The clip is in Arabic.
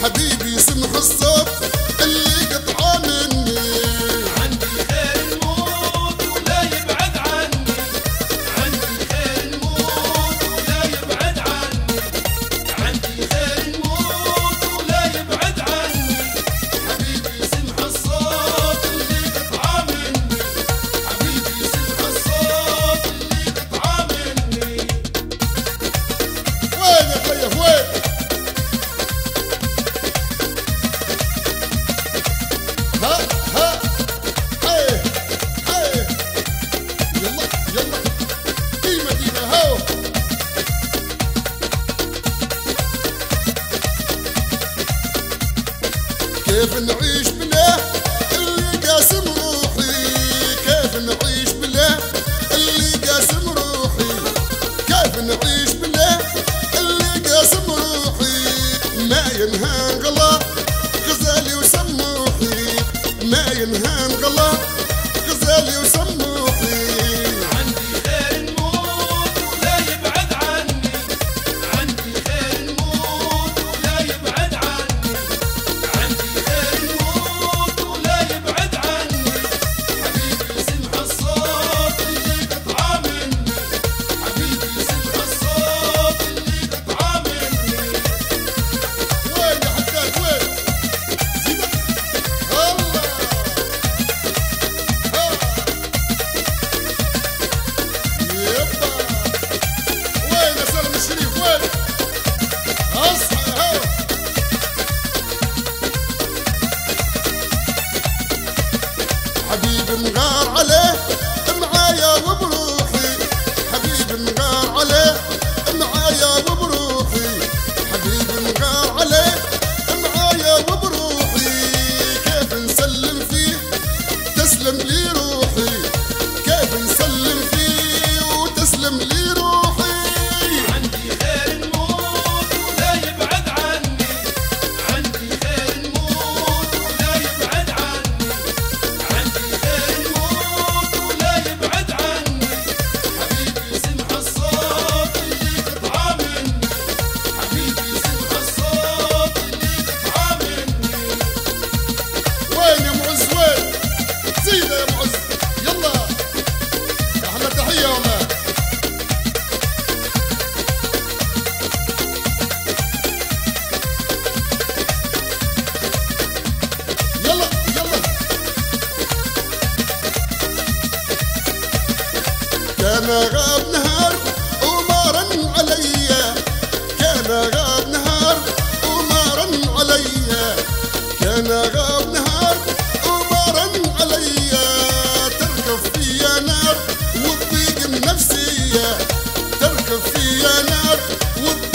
I Habib. كيف نعيش بلا اللي قاسم روحي كيف نعيش بلا اللي قاسم روحي كيف نعيش بلا اللي قاسم روحي ما ينهى انقلا غزالي وسموحي ما ينهى انقلا غزالي وسموحي كان غاب نهار وما رن عليا. كان غاب نهار وما رن عليا. كان غاب نهار وما رن عليا. تركب فيا نار وتضيق النفسية تركب فيا نار وتضيق